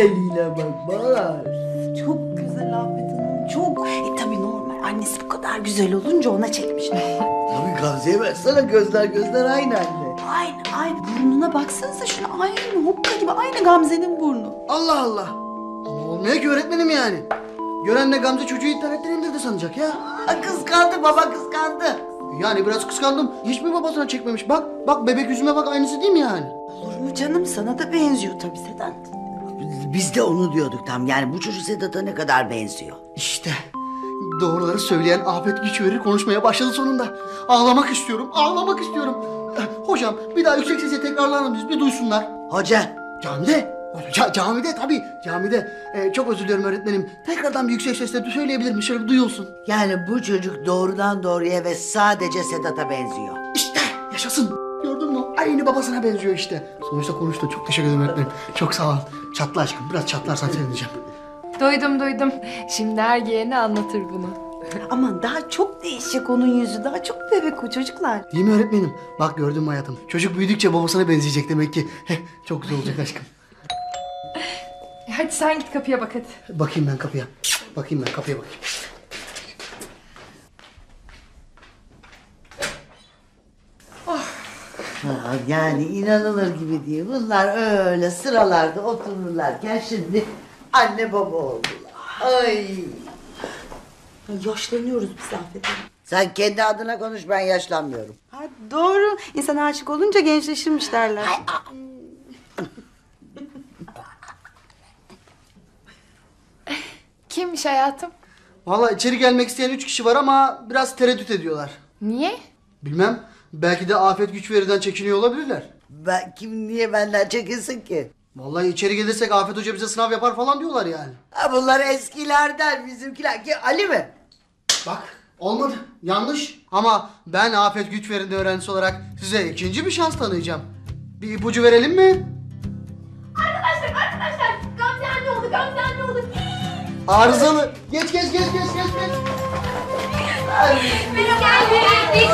Eline bak bak. Çok güzel Afet Hanım, çok. E tabii normal. Annesi bu kadar güzel olunca ona çekmişler. Abi Gamze'ye baksana gözler gözler aynı anne. aynı, aynı. Burnuna baksanıza şuna aynı, hokka gibi. Aynı Gamze'nin burnu. Allah Allah. Ama olmuyor ki öğretmenim yani. Gören de Gamze çocuğu internetten indirdi sanacak ya. kıskandı, baba kıskandı. Yani biraz kıskandım. Hiç mi babasına çekmemiş? Bak, bak bebek yüzüme bak aynısı değil mi yani? Olur mu canım? Sana da benziyor tabii Sedat. Biz de onu diyorduk tam. Yani bu çocuk Sedat'a ne kadar benziyor. İşte doğruları söyleyen Afet güç verir konuşmaya başladı sonunda. Ağlamak istiyorum, ağlamak istiyorum. Eh, Hocam bir daha yüksek sesle tekrarlar mısınız? Bir duysunlar. Hoca, Camide. Ca- camide tabii camide. Eh, çok özür dilerim öğretmenim. Tekrardan bir yüksek sesle söyleyebilir miyim? Şöyle bir duyulsun. yani bu çocuk doğrudan doğruya ve sadece Sedat'a benziyor. İşte yaşasın. Aynı babasına benziyor işte. Sonuçta konuştu. Çok teşekkür ederim öğretmenim. Çok sağ ol. Çatla aşkım. Biraz çatlarsan sevineceğim. Duydum duydum. Şimdi her yeğeni anlatır bunu. Aman daha çok değişecek onun yüzü. Daha çok bebek o çocuklar. Değil mi öğretmenim? Bak gördün mü hayatım? Çocuk büyüdükçe babasına benzeyecek demek ki. Heh, çok güzel olacak aşkım. Hadi sen git kapıya bak hadi. Bakayım ben kapıya. Bakayım ben kapıya bakayım. Ha, yani inanılır gibi değil. Bunlar öyle sıralarda otururlarken şimdi anne baba oldular. Ay. Ay, Yaşlanıyoruz biz Afet Hanım. Sen kendi adına konuş ben yaşlanmıyorum. Ha, doğru. İnsan aşık olunca gençleşirmiş derler. Kimmiş hayatım? Valla içeri gelmek isteyen üç kişi var ama biraz tereddüt ediyorlar. Niye? Bilmem. Belki de afet güç veriden çekiniyor olabilirler. Ben, kim niye benden çekinsin ki? Vallahi içeri gelirsek Afet Hoca bize sınav yapar falan diyorlar yani. Ha, bunlar eskilerden bizimkiler. Ki Ali mi? Bak olmadı. Yanlış. Ama ben Afet güç verinde öğrencisi olarak size ikinci bir şans tanıyacağım. Bir ipucu verelim mi? Arkadaşlar arkadaşlar Gamze anne oldu Gamze anne oldu. Arızalı. Geç geç geç geç geç geç. Merhaba. Geldik.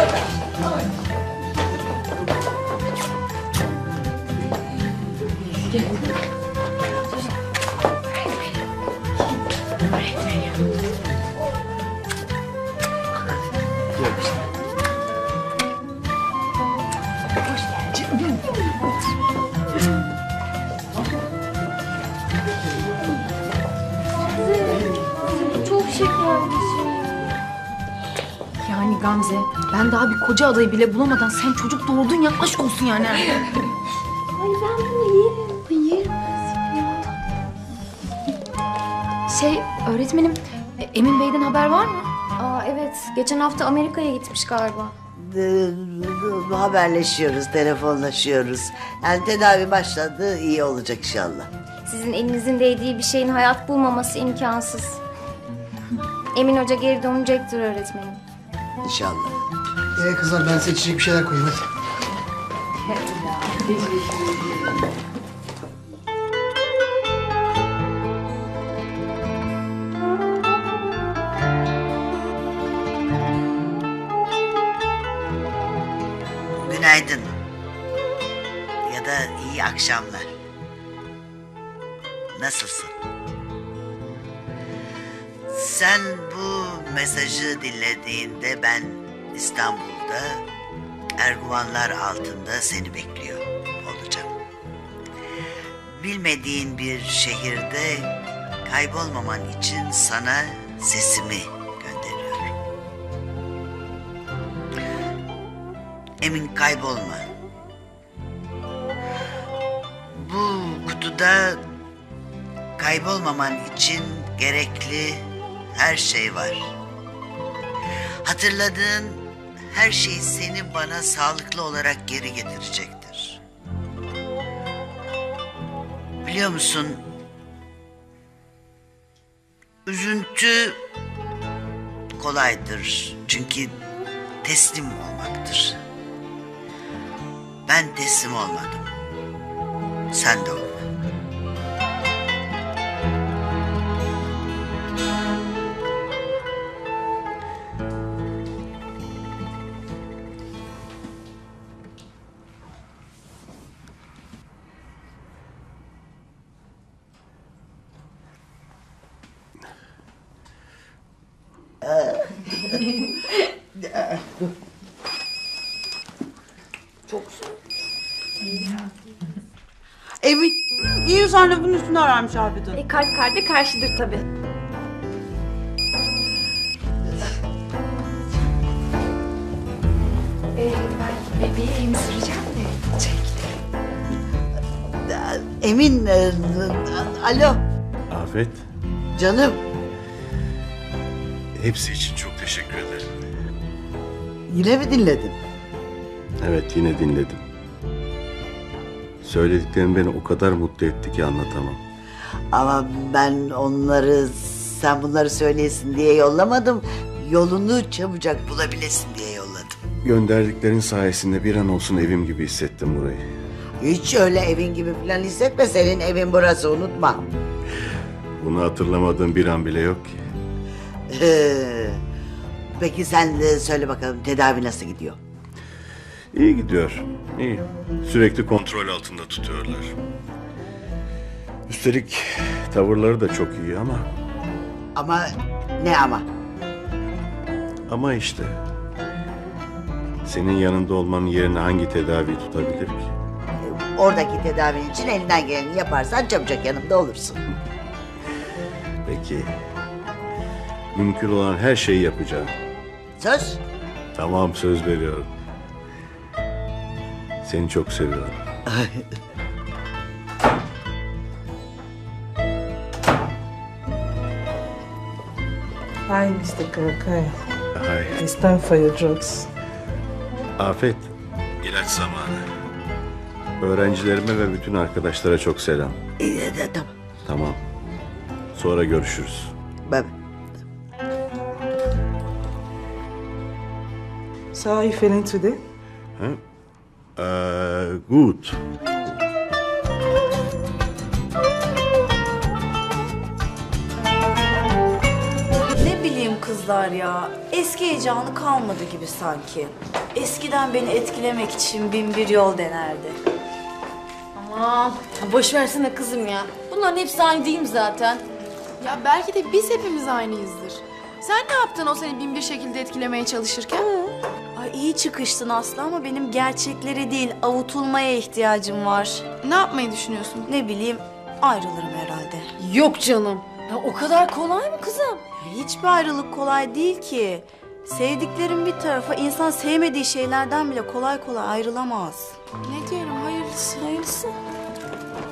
Çok şekerlisin. Yani Gamze, ben daha bir koca adayı bile bulamadan sen çocuk doğurdun ya aşk olsun yani. Ay ben bunu yerim. Şey, öğretmenim, e, Emin Bey'den haber var mı? Aa evet. Geçen hafta Amerika'ya gitmiş galiba. Ee, haberleşiyoruz, telefonlaşıyoruz. Yani tedavi başladı, iyi olacak inşallah. Sizin elinizin değdiği bir şeyin hayat bulmaması imkansız. Emin Hoca geri dönecektir öğretmenim. İnşallah. Ee kızlar ben size içecek bir şeyler koyayım hadi. Günaydın. Ya da iyi akşamlar. Nasılsın? Sen bu mesajı dinlediğinde ben İstanbul'da Erguvanlar altında seni bekliyor olacağım. Bilmediğin bir şehirde kaybolmaman için sana sesimi Emin kaybolma. Bu kutuda kaybolmaman için gerekli her şey var. Hatırladığın her şey seni bana sağlıklı olarak geri getirecektir. Biliyor musun? Üzüntü kolaydır. Çünkü teslim olmaktır. Bante small madam. Sandoval. Uh. Üstüne ararmış Hanım. E, kalp kalbe karşıdır tabii. E, ben bebeği emzireceğim de. Çekil. Emin, e, alo Afet, canım. hepsi için çok teşekkür ederim. Yine mi dinledin? Evet, yine dinledim. Söylediklerin beni o kadar mutlu etti ki anlatamam. Ama ben onları sen bunları söyleyesin diye yollamadım. Yolunu çabucak bulabilesin diye yolladım. Gönderdiklerin sayesinde bir an olsun evim gibi hissettim burayı. Hiç öyle evin gibi falan hissetme. Senin evin burası unutma. Bunu hatırlamadığım bir an bile yok ki. Ee, Peki sen de söyle bakalım tedavi nasıl gidiyor? İyi gidiyor, iyi. Sürekli kontrol altında tutuyorlar. Üstelik tavırları da çok iyi ama... Ama ne ama? Ama işte... Senin yanında olmanın yerine hangi tedavi tutabilir ki? Oradaki tedavin için elinden geleni yaparsan çabucak yanımda olursun. Peki. Mümkün olan her şeyi yapacağım. Söz? Tamam söz veriyorum. Seni çok seviyorum. Hi, Mr. Karakai. Hay. It's time for your drugs. Afet. İlaç zamanı. Öğrencilerime ve bütün arkadaşlara çok selam. İyi, de- tamam. Tamam. Sonra görüşürüz. Ben, So, how are you feeling today? Good. Ne bileyim kızlar ya. Eski heyecanı kalmadı gibi sanki. Eskiden beni etkilemek için bin bir yol denerdi. Aman boş versene kızım ya. Bunların hepsi aynı değil mi zaten? Ya belki de biz hepimiz aynıyızdır. Sen ne yaptın o seni bin bir şekilde etkilemeye çalışırken? İyi çıkıştın Aslı ama benim gerçekleri değil avutulmaya ihtiyacım var. Ne yapmayı düşünüyorsun? Ne bileyim ayrılırım herhalde. Yok canım. Ya o kadar kolay mı kızım? Hiçbir ayrılık kolay değil ki. Sevdiklerim bir tarafa insan sevmediği şeylerden bile kolay kolay ayrılamaz. Ne diyorum hayırlısı. Hayırlısı.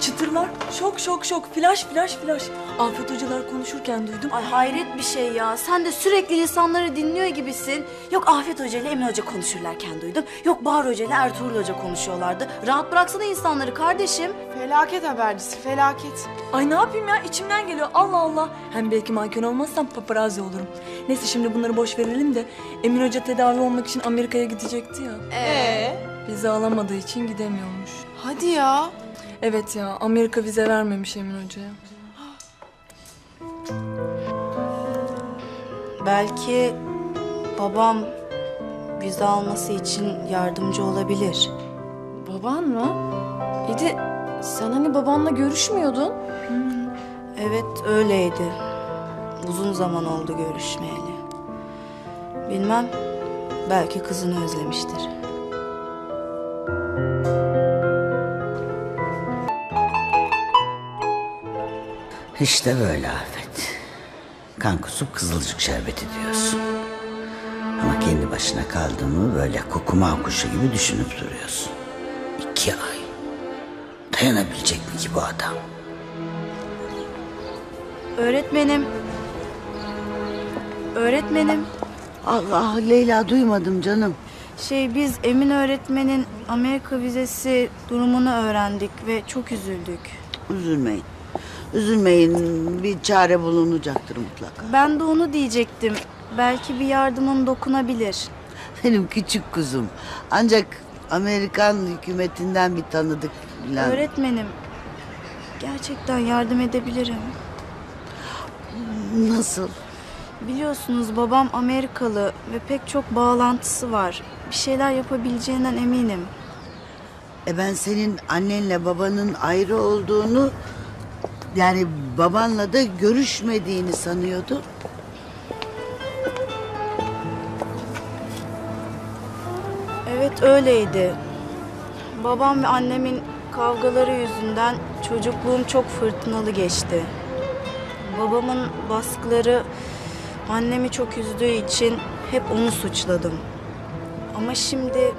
Çıtırlar şok şok şok flash flash flash. Afet hocalar konuşurken duydum. Ay hayret bir şey ya. Sen de sürekli insanları dinliyor gibisin. Yok Afet Hoca ile Emin Hoca konuşurlarken duydum. Yok Bahar Hoca ile Ertuğrul Hoca konuşuyorlardı. Rahat bıraksana insanları kardeşim. Felaket habercisi felaket. Ay ne yapayım ya içimden geliyor Allah Allah. Hem belki manken olmazsam paparazzi olurum. Neyse şimdi bunları boş verelim de Emin Hoca tedavi olmak için Amerika'ya gidecekti ya. Ee? Vize alamadığı için gidemiyormuş. Hadi ya. Evet ya Amerika vize vermemiş Emin Hoca'ya. Belki babam vize alması için yardımcı olabilir. Baban mı? İyi de sen hani babanla görüşmüyordun. Evet öyleydi. Uzun zaman oldu görüşmeyeli. Bilmem belki kızını özlemiştir. İşte böyle Afet. Kan kusup kızılcık şerbeti diyorsun. Ama kendi başına kaldın mı böyle kukuma kuşu gibi düşünüp duruyorsun. İki ay. Dayanabilecek mi ki bu adam? Öğretmenim. Öğretmenim. Allah Leyla duymadım canım. Şey biz Emin öğretmenin Amerika vizesi durumunu öğrendik ve çok üzüldük. Üzülmeyin. Üzülmeyin. Bir çare bulunacaktır mutlaka. Ben de onu diyecektim. Belki bir yardımın dokunabilir. Benim küçük kuzum. Ancak Amerikan hükümetinden bir tanıdık falan. Öğretmenim. Gerçekten yardım edebilirim. Nasıl? Biliyorsunuz babam Amerikalı ve pek çok bağlantısı var. Bir şeyler yapabileceğinden eminim. E ben senin annenle babanın ayrı olduğunu yani babanla da görüşmediğini sanıyordum. Evet öyleydi. Babam ve annemin kavgaları yüzünden çocukluğum çok fırtınalı geçti. Babamın baskıları annemi çok üzdüğü için hep onu suçladım. Ama şimdi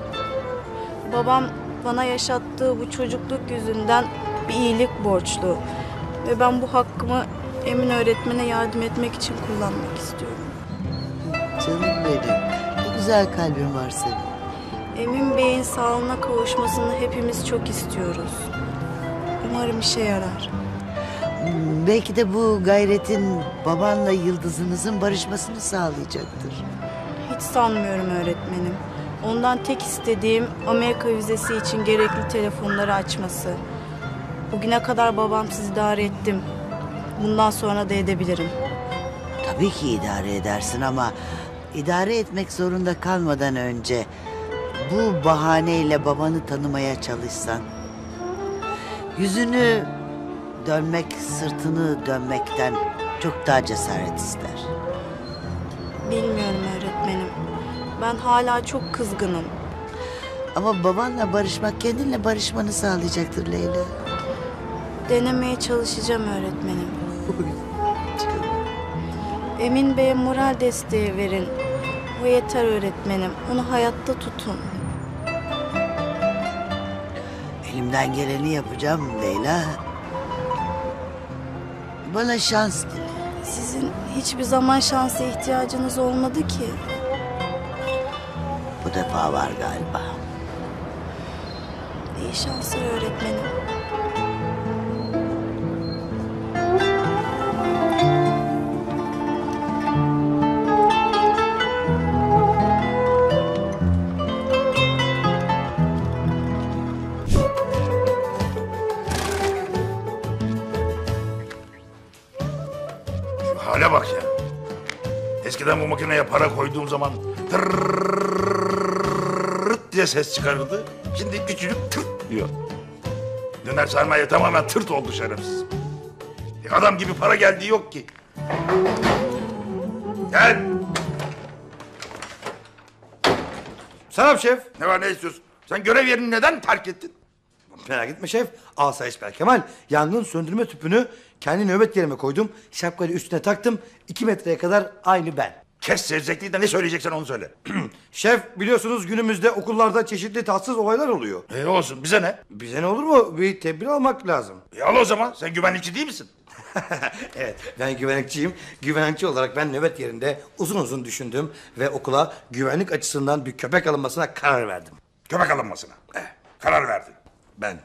babam bana yaşattığı bu çocukluk yüzünden bir iyilik borçlu. Ve ben bu hakkımı Emin öğretmene yardım etmek için kullanmak istiyorum. Canım benim. Ne güzel kalbin var senin. Emin Bey'in sağlığına kavuşmasını hepimiz çok istiyoruz. Umarım işe yarar. Hmm, Belki de bu gayretin babanla yıldızınızın barışmasını sağlayacaktır. Hiç sanmıyorum öğretmenim. Ondan tek istediğim Amerika vizesi için gerekli telefonları açması. Bugüne kadar babamsız idare ettim. Bundan sonra da edebilirim. Tabii ki idare edersin ama idare etmek zorunda kalmadan önce bu bahaneyle babanı tanımaya çalışsan. Yüzünü dönmek, sırtını dönmekten çok daha cesaret ister. Bilmiyorum öğretmenim. Ben hala çok kızgınım. Ama babanla barışmak kendinle barışmanı sağlayacaktır Leyla. Denemeye çalışacağım öğretmenim. Emin Bey'e moral desteği verin. O yeter öğretmenim. Onu hayatta tutun. Elimden geleni yapacağım Leyla. Bana şans dile. Sizin hiçbir zaman şansa ihtiyacınız olmadı ki. Bu defa var galiba. İyi şanslar öğretmenim. Eskiden bu makineye para koyduğum zaman tırrrrt diye ses çıkarırdı. Şimdi küçücük tırt diyor. Döner sermaye tamamen tırt oldu şerefsiz. E, Adam gibi para geldiği yok ki. Gel. Selam şef. Ne var ne istiyorsun? Sen görev yerini neden terk ettin? Merak etme şef. Asayiş Berkemal. Yangın söndürme tüpünü kendi nöbet yerime koydum. Şapkayı üstüne taktım. İki metreye kadar aynı ben. Kes sevzekliği de ne söyleyeceksen onu söyle. Şef biliyorsunuz günümüzde okullarda çeşitli tatsız olaylar oluyor. E olsun bize ne? Bize ne olur mu? Bir tedbir almak lazım. E al o zaman sen güvenlikçi değil misin? Evet ben güvenlikçiyim. Güvenlikçi olarak ben nöbet yerinde uzun uzun düşündüm ve okula güvenlik açısından bir köpek alınmasına karar verdim. Köpek alınmasına. Eh, karar verdin. Ben.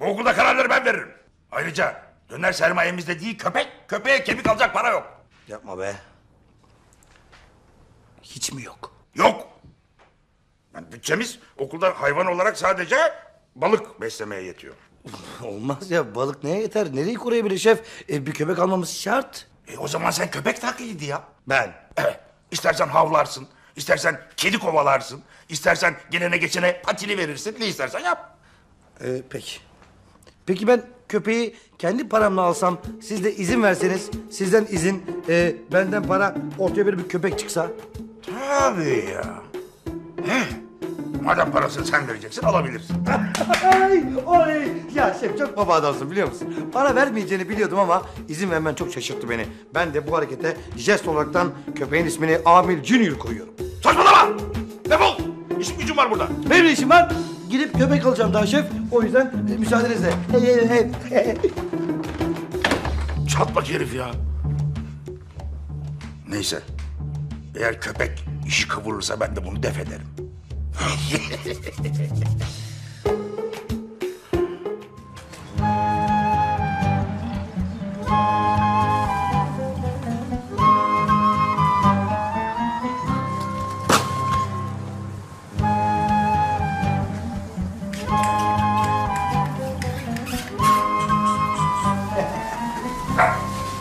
Bu okulda kararları ben veririm. Ayrıca döner sermayemizde değil köpek, köpeğe kemik alacak para yok. Yapma be. Hiç mi yok? Yok. Yani bütçemiz okulda hayvan olarak sadece balık beslemeye yetiyor. Olmaz ya balık neye yeter? Nereyi koruyabilir şef? E, bir köpek almamız şart. E o zaman sen köpek taklidi ya. Ben. Evet. İstersen havlarsın, istersen kedi kovalarsın, istersen gelene geçene patili verirsin, ne istersen yap. E, peki. Peki ben köpeği kendi paramla alsam, siz de izin verseniz, sizden izin, e, benden para, ortaya böyle bir köpek çıksa. Tabii ya. Heh. Madem parasını sen vereceksin alabilirsin. Ay, oley! Ya şef çok baba adamsın biliyor musun? Para vermeyeceğini biliyordum ama izin vermen çok şaşırttı beni. Ben de bu harekete jest olaraktan köpeğin ismini Amil Junior koyuyorum. Saçmalama! Defol! İşim gücüm var burada. Benim işim var. Gidip köpek alacağım daha şef. O yüzden e, müsaadenizle. Hey, hey, hey, hey. Çatlak herif ya. Neyse. Eğer köpek işi kıvırırsa ben de bunu def ederim.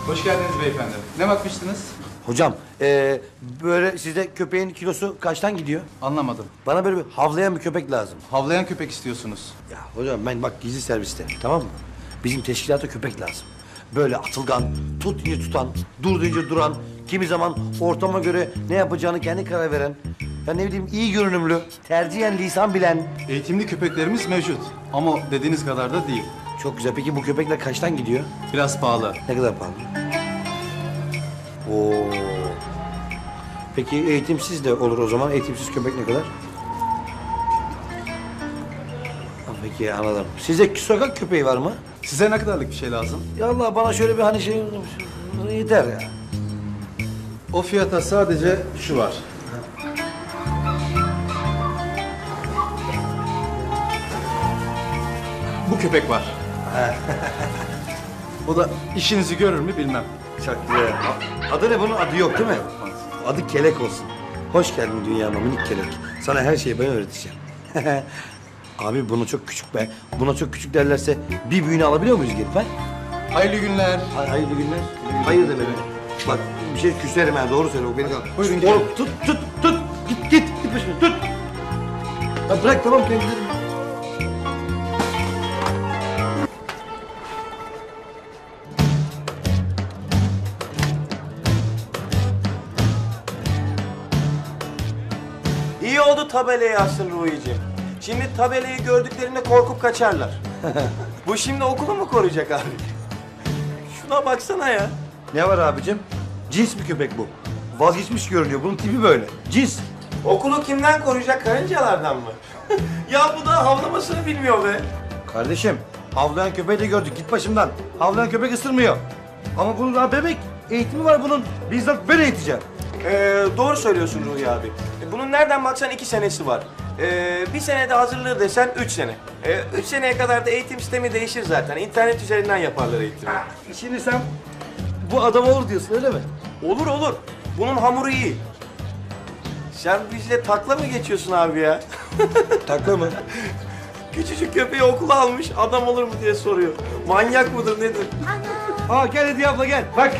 Hoş geldiniz beyefendi. Ne bakmıştınız? Hocam, e, böyle sizde köpeğin kilosu kaçtan gidiyor? Anlamadım. Bana böyle bir havlayan bir köpek lazım. Havlayan köpek istiyorsunuz. Ya hocam ben bak gizli serviste tamam mı? Bizim teşkilata köpek lazım. Böyle atılgan, tut diye tutan, dur deyince duran, kimi zaman ortama göre ne yapacağını kendi karar veren. Ya ne bileyim iyi görünümlü, tercihen lisan bilen. Eğitimli köpeklerimiz mevcut ama dediğiniz kadar da değil. Çok güzel. Peki bu köpekler kaçtan gidiyor? Biraz pahalı. Ne kadar pahalı? Oo. Peki eğitimsiz de olur o zaman. Eğitimsiz köpek ne kadar? Ha, Peki anladım. Sizde sokak köpeği var mı? Size ne kadarlık bir şey lazım? Ya Allah bana şöyle bir hani şey yeter ya. O fiyata sadece şu var. Bu köpek var. o da işinizi görür mü bilmem. Çok güzel. Adı ne bunun? Adı yok değil mi? Adı Kelek olsun. Hoş geldin dünyama minik Kelek. Sana her şeyi ben öğreteceğim. Abi bunu çok küçük be. Buna çok küçük derlerse bir büyüğünü alabiliyor muyuz gelip ha? Hayırlı günler. Hay- hayırlı günler. Hayır de benim. Bak bir şey küserim ha doğru söyle o beni kal. Buyurun, Oğlum tut tut tut. Git git git başına tut. Ya bırak tamam kendileri. İyi oldu tabelayı astın Ruhi'ciğim. Şimdi tabelayı gördüklerinde korkup kaçarlar. Bu şimdi okulu mu koruyacak abi? Şuna baksana ya. Ne var abicim? Cins bir köpek bu. Vazgeçmiş görünüyor. Bunun tipi böyle. Cins. Okulu kimden koruyacak? Karıncalardan mı? ya bu da havlamasını bilmiyor be. Kardeşim havlayan köpeği de gördük. Git başımdan. Havlayan köpek ısırmıyor. Ama bunun daha bebek. Eğitimi var bunun. Bizzat ben eğiteceğim. Ee, doğru söylüyorsun Ruhi abi. E, Bunun nereden baksan iki senesi var. Ee, bir senede hazırlığı desen üç sene. Ee, üç seneye kadar da eğitim sistemi değişir zaten. İnternet üzerinden yaparlar eğitimi. Şimdi sen bu adam olur diyorsun öyle mi? Olur olur. Bunun hamuru iyi. Sen bizle takla mı geçiyorsun abi ya? takla mı? Küçücük köpeği okula almış adam olur mu diye soruyor. Manyak mıdır nedir? Aa gel Hediye abla gel. Bak.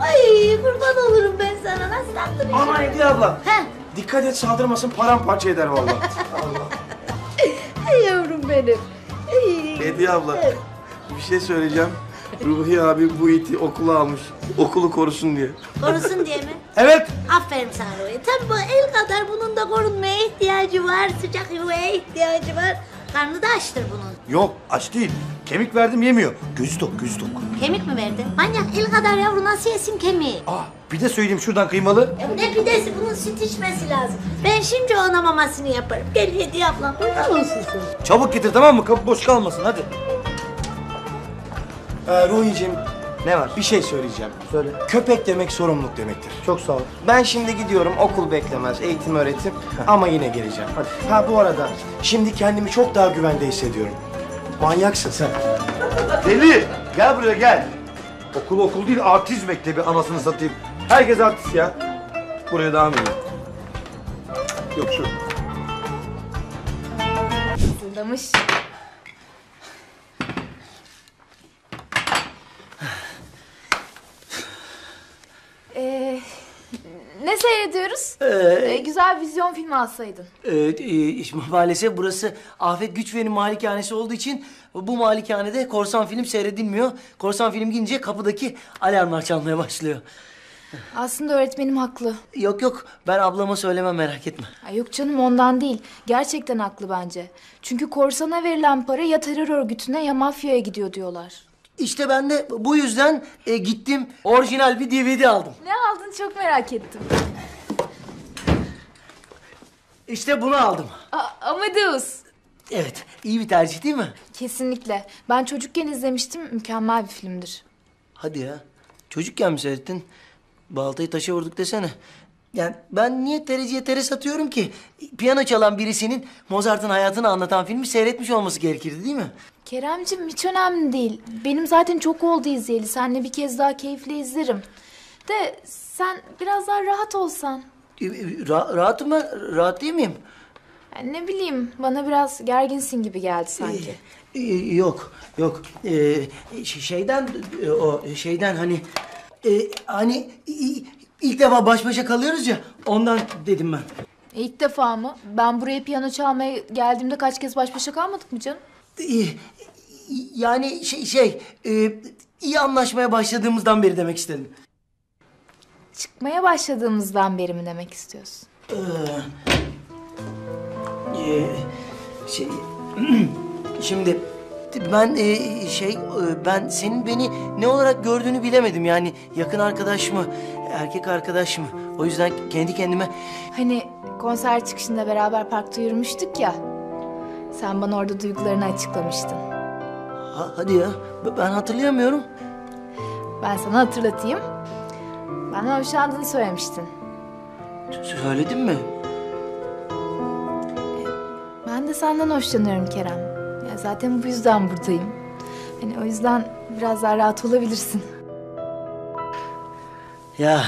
Ay kurban olurum ben sana. Nasıl bir Aman. Hediye abla. Heh. Dikkat et saldırmasın paramparça eder vallahi. Ay yavrum benim. Ay. Hediye abla. Bir şey söyleyeceğim. Ruhi abi bu iti okula almış. Okulu korusun diye. Korusun diye mi? Evet. Aferin sana Ruhi. Tabii bu el kadar bunun da korunmaya ihtiyacı var. Sıcak yuvaya ihtiyacı var. Karnı da açtır bunun. Yok aç değil. Kemik verdim yemiyor. Gözü tok gözü tok. Kemik mi verdin? Manyak el kadar yavru nasıl yesin kemiği? Aa bir de söyleyeyim şuradan kıymalı. Ya ne pidesi bunun süt içmesi lazım. Ben şimdi ona mamasını yaparım. Gel Hediye ablam. Kurban olsun sana. Çabuk getir tamam mı? Kapı boş kalmasın hadi. Ee, Ruhi'cim Ne var? bir şey söyleyeceğim. Söyle. Köpek demek sorumluluk demektir. Çok sağ ol. Ben şimdi gidiyorum okul beklemez, eğitim öğretim ama yine geleceğim. Hadi. Ha bu arada şimdi kendimi çok daha güvende hissediyorum. Manyaksın sen. Deli gel buraya gel. Okul okul değil artist mektebi anasını satayım. Herkes artist ya. Buraya devam edin. Yok şu. Fısıldamış. Ee, ne seyrediyoruz? Ee, güzel vizyon filmi alsaydın. Evet, e, maalesef burası Afet Güçver'in malikanesi olduğu için bu malikanede korsan film seyredilmiyor. Korsan film gidince kapıdaki alarmlar çalmaya başlıyor. Aslında öğretmenim haklı. Yok yok, ben ablama söylemem merak etme. Ay yok canım ondan değil. Gerçekten haklı bence. Çünkü korsana verilen para ya terör örgütüne ya mafyaya gidiyor diyorlar. İşte ben de bu yüzden e, gittim orijinal bir DVD aldım. Ne aldın çok merak ettim. İşte bunu aldım. A- Amadeus. Evet, iyi bir tercih değil mi? Kesinlikle. Ben çocukken izlemiştim. Mükemmel bir filmdir. Hadi ya, çocukken mi seyrettin? Baltayı taşa vurduk desene. Yani ben niye tereciye tere satıyorum ki? Piyano çalan birisinin Mozart'ın hayatını anlatan filmi seyretmiş olması gerekirdi değil mi? Keremcim hiç önemli değil. Benim zaten çok oldu izleyeli. Seninle bir kez daha keyifle izlerim. De sen biraz daha rahat olsan. E, e, Ra- rahatım ben, rahat değil miyim? Yani ne bileyim bana biraz gerginsin gibi geldi sanki. E, yok, yok. E, ş- şeyden, e, o şeyden hani... e, hani ilk defa baş başa kalıyoruz ya, ondan dedim ben. E, İlk defa mı? Ben buraya piyano çalmaya geldiğimde kaç kez baş başa kalmadık mı canım? E, yani şey, şey e, iyi anlaşmaya başladığımızdan beri demek istedim. Çıkmaya başladığımızdan beri mi demek istiyorsun? Ee, şey şimdi ben e, şey e, ben senin beni ne olarak gördüğünü bilemedim yani yakın arkadaş mı erkek arkadaş mı o yüzden kendi kendime Hani konser çıkışında beraber parkta yürümüştük ya. Sen bana orada duygularını açıklamıştın. ha, hadi ya ben hatırlayamıyorum. Ben sana hatırlatayım. Benden hoşlandığını söylemiştin. Söyledin mi? Ben de senden hoşlanıyorum Kerem. Ya zaten bu yüzden buradayım. Hani o yüzden biraz daha rahat olabilirsin. Ya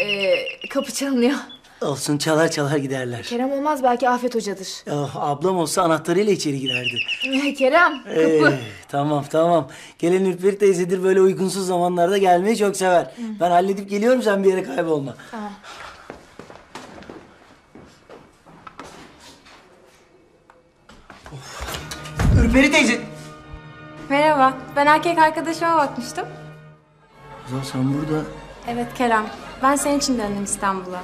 Ee, kapı çalınıyor. olsun çalar çalar giderler. Kerem olmaz belki Afet Hoca'dır. Ya, ablam olsa anahtarıyla içeri girerdi. Ee, Kerem kapı. Ee, tamam tamam. Gelen Ürperi teyzedir böyle uygunsuz zamanlarda gelmeyi çok sever. Ben halledip geliyorum sen bir yere kaybolma. Tamam. Ürperi teyze. Merhaba, ben erkek arkadaşıma bakmıştım. Ozan sen burada Evet Kerem, ben senin için döndüm İstanbul'a.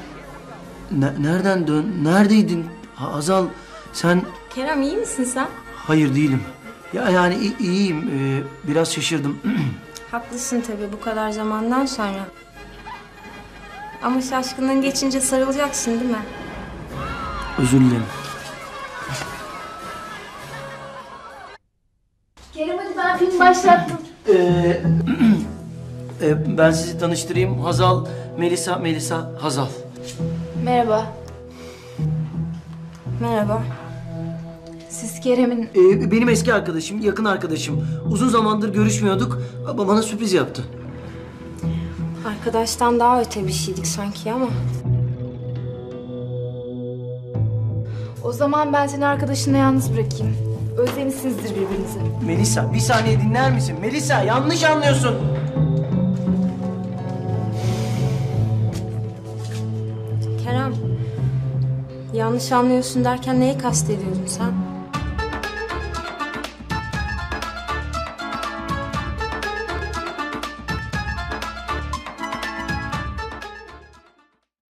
ne- nereden dön? Neredeydin? Ha, Azal sen Kerem iyi misin sen? hayır değilim. Ya yani iyiyim. Ee, biraz şaşırdım. Haklısın tabii bu kadar zamandan sonra. Ama şaşkınlığın geçince sarılacaksın değil mi? Özür dilerim. Kerem hadi ben film başlattım. Ee, e, ben sizi tanıştırayım. Hazal, Melisa, Melisa, Hazal. Merhaba. Merhaba. Siz Kerem'in... Ee, benim eski arkadaşım, yakın arkadaşım. Uzun zamandır görüşmüyorduk. Ama bana sürpriz yaptı. Arkadaştan daha öte bir şeydik sanki ama. O zaman ben seni arkadaşınla yalnız bırakayım. Özlemişsinizdir birbirinizi. Melisa, bir saniye dinler misin? Melisa, yanlış anlıyorsun. Yanlış anlıyorsun derken neyi kastediyordun sen?